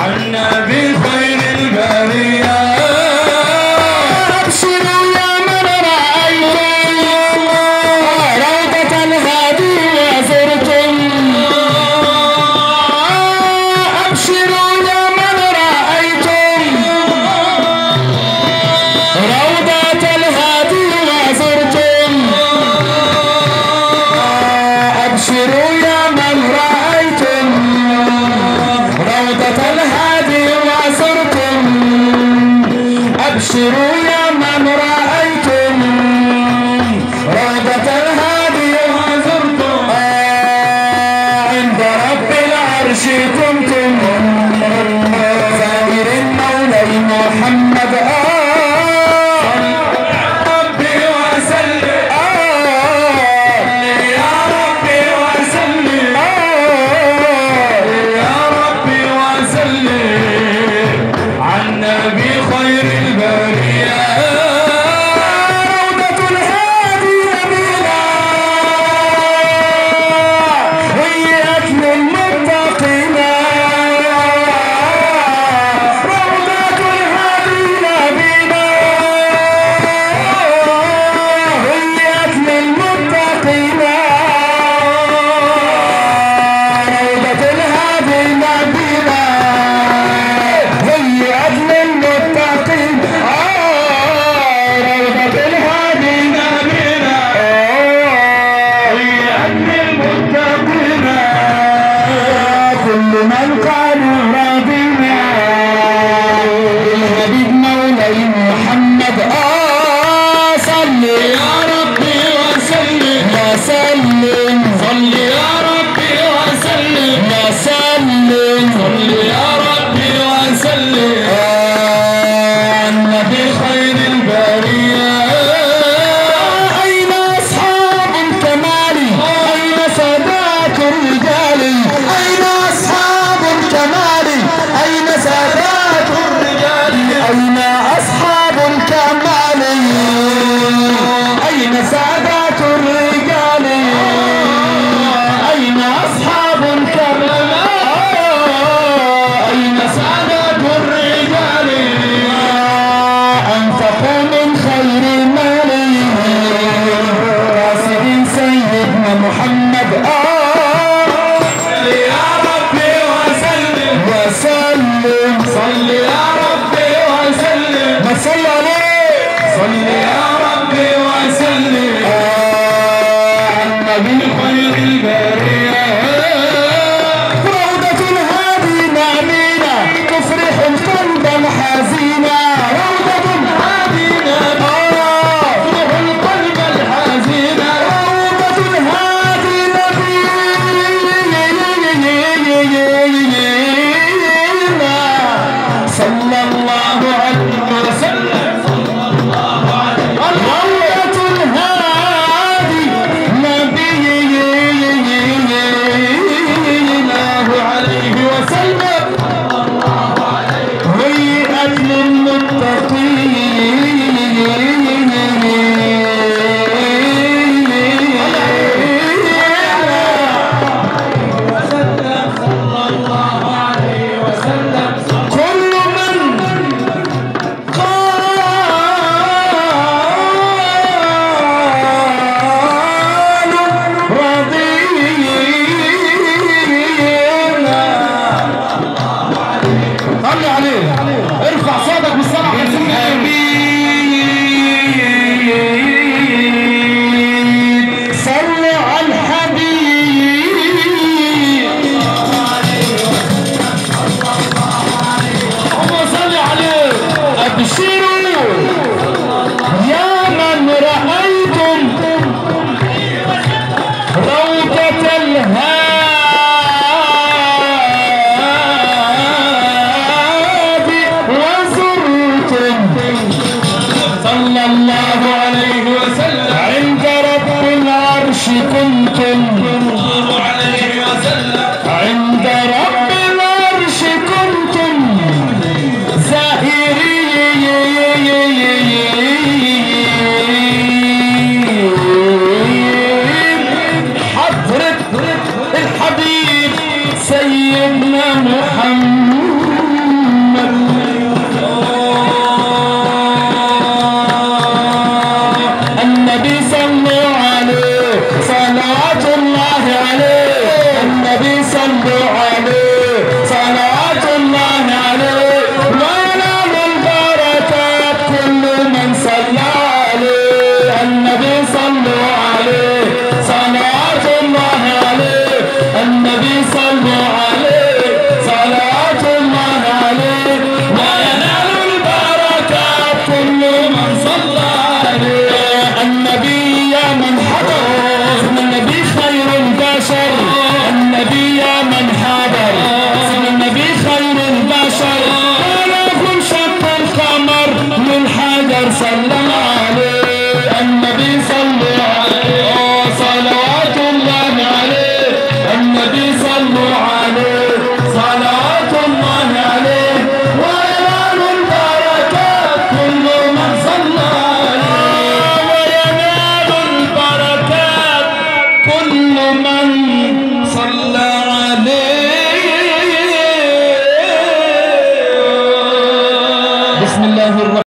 Anna মানুরা سادات أين أصحاب الكرم؟ أين سادات الرجال؟ أنفقوا من خير مال راسد سيدنا محمد. آه. يا ربي وسلم. وسلم. صلي التقي صلى الله عليه وسلم. عند رب العرش كنتم. صلى الله عليه وسلم. عند رب العرش كنتم. زاهرين حضرة الحبيب سيدنا محمد